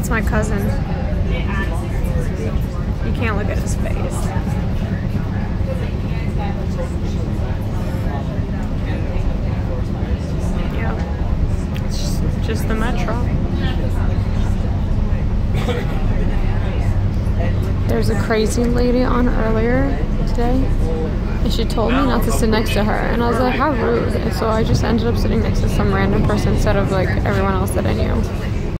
That's my cousin. You can't look at his face. Yeah. It's just, just the Metra. There's a crazy lady on earlier today, and she told me not to sit next to her, and I was like, how rude. And so I just ended up sitting next to some random person instead of like everyone else that I knew.